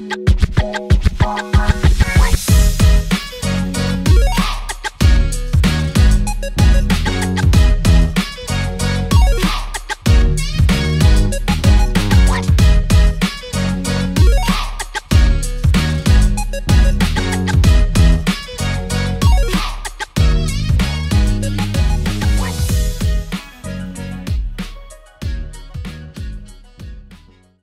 Bye.